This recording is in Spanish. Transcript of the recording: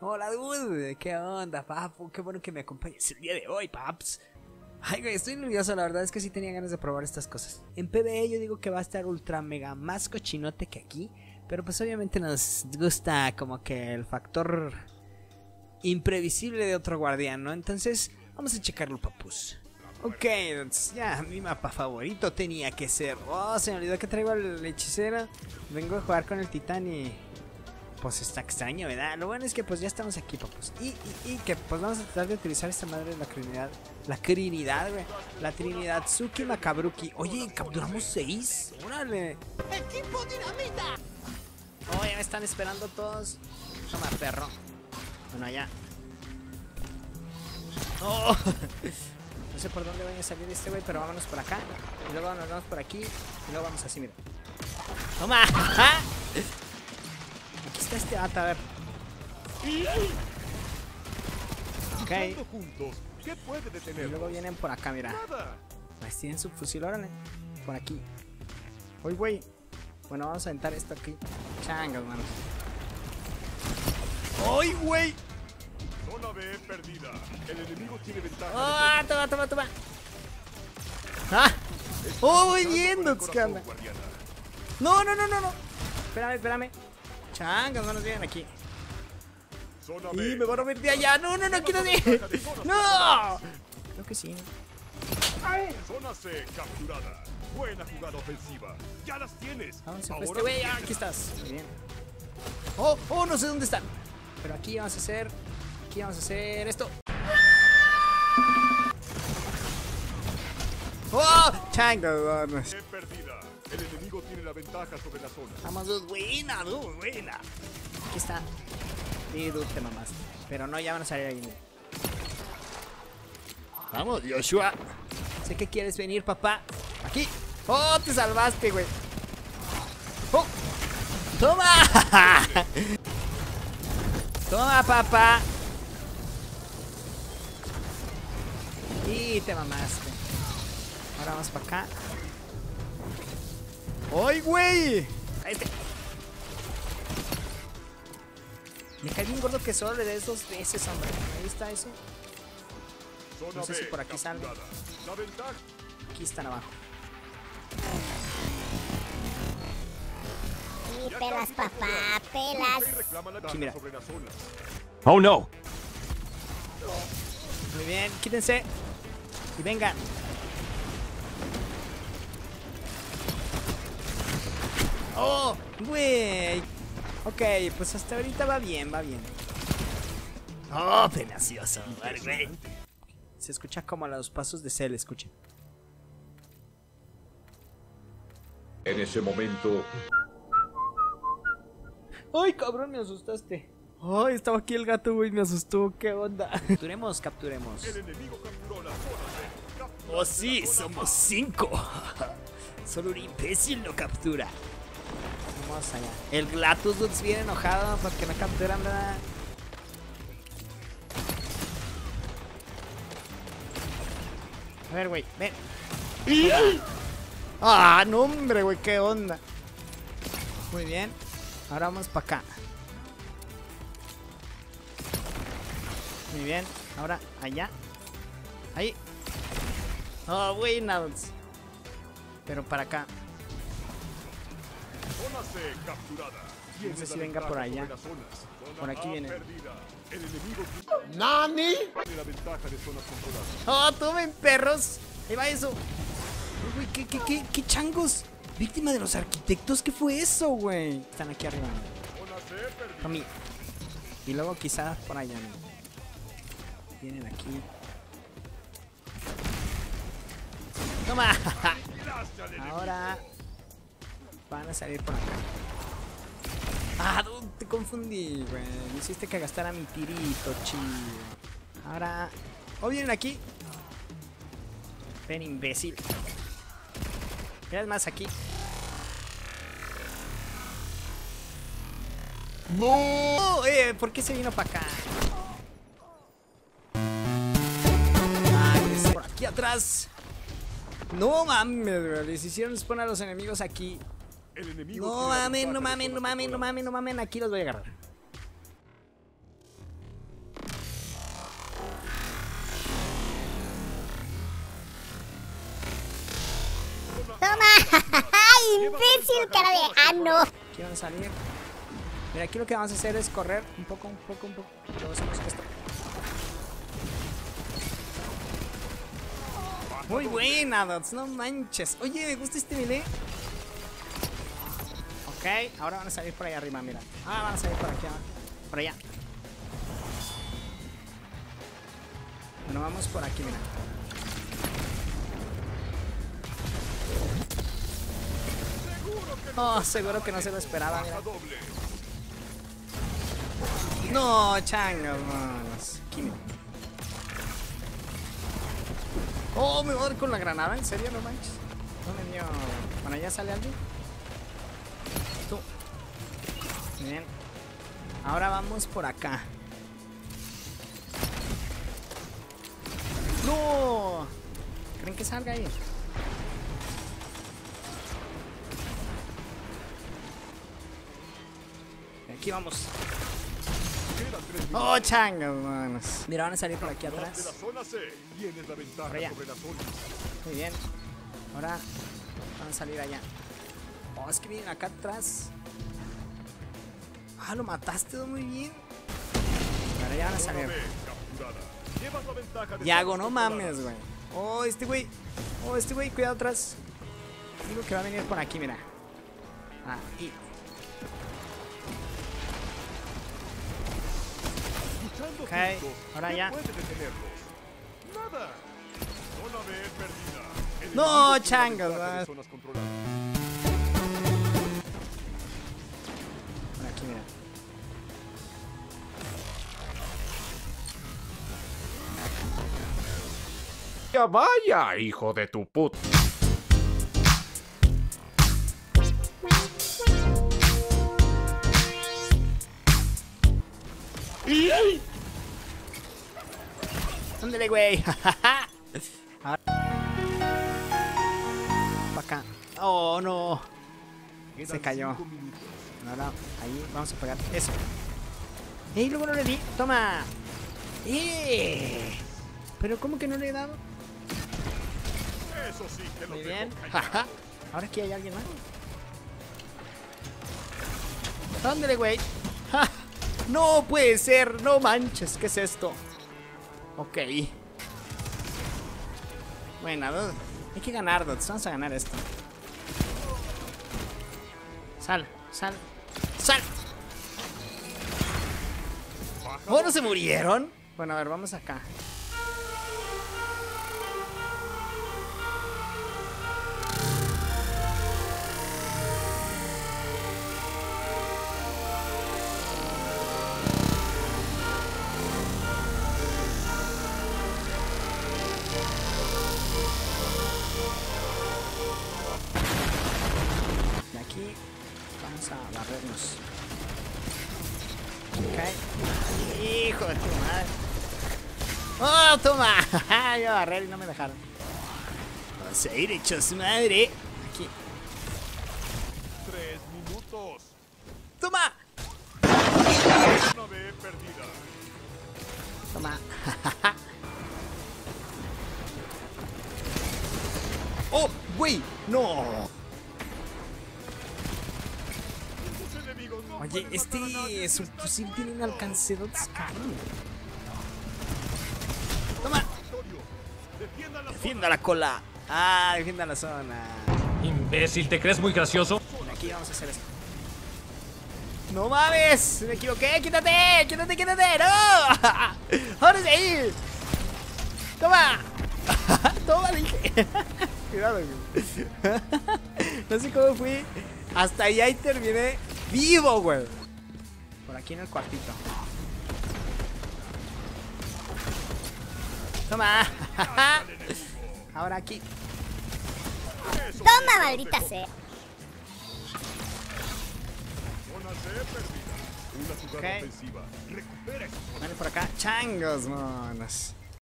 Hola, dude. ¿Qué onda, papu? Qué bueno que me acompañes el día de hoy, paps. Ay, güey, estoy nervioso, la verdad es que sí tenía ganas de probar estas cosas. En PvE yo digo que va a estar ultra mega más cochinote que aquí. Pero pues obviamente nos gusta como que el factor imprevisible de otro guardián, ¿no? Entonces, vamos a checarlo, papus. Ok, ya, mi mapa favorito tenía que ser. Oh, se me olvidó que traigo al hechicero. Vengo a jugar con el titán y. Pues está extraño, ¿verdad? Lo bueno es que pues ya estamos aquí, papus. Y, y, y que pues vamos a tratar de utilizar esta madre de la Trinidad. La Trinidad, güey. La Trinidad Tsuki Makabruki. Oye, capturamos seis. Órale. ¡Equipo dinamita! Oh, ya me están esperando todos. Toma, perro. Bueno, ya. Oh. No sé por dónde vaya a salir este güey, pero vámonos por acá. Y luego nos vamos por aquí. Y luego vamos así, mira. ¡Toma! Está este vato, a ver. Ok. Luchando juntos, ¿qué puede Y luego vienen por acá, mira. Ahí tienen su fusil, órale. Por aquí. Uy, güey. Bueno, vamos a aventar esto aquí. Changas, manos. ¡Ay, güey! Zona B perdida. El enemigo tiene ventaja. ¡Ah! toma, toma, toma! ¡Ah! ¡Oh, muy bien, Con el Nuts! ¿Qué onda? No, no, no, no, no. Espérame, espérame. Changas, manos, vienen aquí. Zona Y me van a ver de allá. No, no, no, quítate. ¡No! Creo que sí. Zona C capturada. Buena jugada ofensiva. Ya las tienes. ¿A dónde se fue este güey? Ah, aquí estás. Muy bien. Oh, oh, no sé dónde están. Pero aquí vamos a hacer. Aquí vamos a hacer esto. ¡Oh! Chango, vamos. B perdida. El enemigo tiene la ventaja sobre la zona. Vamos, dos. Buena, dos, buena. Aquí está. Sí, dude, te mamaste. Pero no, ya van a salir ahí. Vamos, Joshua. Sé que quieres venir, papá. Aquí. ¡Oh, te salvaste, güey! ¡Oh! ¡Toma! ¡Toma, papá! Y te mamaste. Ahora vamos para acá. ¡Ay, güey! Ahí está. Me cae bien gordo que solo le des dos veces, hombre. Ahí está eso. No sé si por aquí ventaja. Aquí están abajo. Y pelas, papá, pelas. Aquí, mira. Oh no! Muy bien, quítense. Y vengan. ¡Oh! ¡Güey! Ok, pues hasta ahorita va bien, va bien. ¡Oh, penacioso! güey! Se escucha como a los pasos de Cell, escuchen. En ese momento, ¡Ay, cabrón, me asustaste! ¡Ay, estaba aquí el gato, güey! Me asustó, ¿qué onda? Capturemos, capturemos. El enemigo capturó la zona ¡Oh, sí! ¡Somos cinco! Solo un imbécil lo captura. Vamos allá. El Glatus Dudes viene enojado porque no capturan nada. A ver, güey, ven. ¡Ah, no, hombre, güey! ¿Qué onda? Muy bien. Ahora vamos para acá. Muy bien. Ahora allá. Ahí. Oh, buena. Dudes. Pero para acá. No sé si venga por allá. Por aquí A viene. ¡Nani! ¡Oh, tomen perros! Ahí va eso. Uy, ¿qué, qué, qué, qué changos? ¿Víctima de los arquitectos? ¿Qué fue eso, güey? Están aquí arriba. Perdida. Tommy. Y luego quizás por allá. ¿no? Vienen aquí. ¡Toma! Ahora van a salir por acá. Ah, te confundí, güey. Me hiciste que gastara mi tirito, chido. Ahora. ¿O vienen aquí? Ven, imbécil. Mira, es más aquí. ¡No! Eh, ¿Por qué se vino para acá? Ay, es por aquí atrás. No mames. Les hicieron spawn a los enemigos aquí. No mamen, no mamen, no mamen, no mamen, no mamen. Aquí los voy a agarrar. ¡Toma! ¡Imbécil, cara de ah, no! Aquí van a salir. Mira, aquí lo que vamos a hacer es correr un poco, un poco, un poco. Muy buena, Dots, no manches. Oye, me gusta este melee. Ok, ahora van a salir por allá arriba, mira. Ah, van a salir por aquí, ah, por allá. Bueno, vamos por aquí, mira. Oh, seguro que no se lo esperaba, mira. No. Aquí, mira. Oh, me voy a dar con la granada, ¿en serio? No manches. No me dio. Bueno, ya sale alguien. Bien. Ahora vamos por acá. ¡No! ¿Creen que salga ahí? Aquí vamos. Oh, changos, manos. Mira, van a salir por aquí atrás. Muy bien. Ahora van a salir allá. Oh, es que vienen acá atrás. Ah, lo mataste muy bien. Ahora ya van a salir. Yago, no mames, güey. Oh, este güey. Oh, este güey, cuidado atrás. Digo que va a venir por aquí, mira. Ah. Luchando Ok, ahora ¿qué ya. No, changas, mira. Ya vaya, hijo de tu puta. Ándale, güey. Pa' acá. Oh, no. Se cayó. minutos. Ahora, ahí vamos a pegar eso. ¡Ey, luego no le di! ¡Toma! ¡Eh! ¿Pero cómo que no le he dado? Eso sí que lo Muy bien. Ahora aquí hay alguien más. ¿Dónde, güey? ¡Ja! ¡No puede ser! ¡No manches! ¿Qué es esto? Ok. Bueno, hay que ganar, Dots. Vamos a ganar esto. Sal, sal, sal. ¿Oh, no se murieron? Bueno, a ver, vamos acá. Vamos a barrernos. Ok. Hijo de tu madre. ¡Oh, toma! Yo a barrer y no me dejaron. Vamos a ir hechos madre. Aquí. Tres minutos. ¡Toma! Zona B perdida. Toma. ¡Oh, güey! ¡No! Oye, este si subfusil tiene un alcance de. Toma. Defienda la cola. Ah, defienda la zona. Imbécil, ¿te crees muy gracioso? Aquí vamos a hacer esto. ¡No mames! ¡Me equivoqué! ¡Quítate! ¡Quítate, quítate! ¡No! ¡Ahora sí! ¡Toma! ¡Toma, dije! Cuidado, güey. No sé cómo fui. Hasta allá y terminé vivo, güey. Por aquí en el cuartito. Toma. Ahora aquí. Toma, maldita sea. Zona C perdida. Una jugada Ok. ofensiva. Recupera esa zona. Vale por acá. Changos, monos.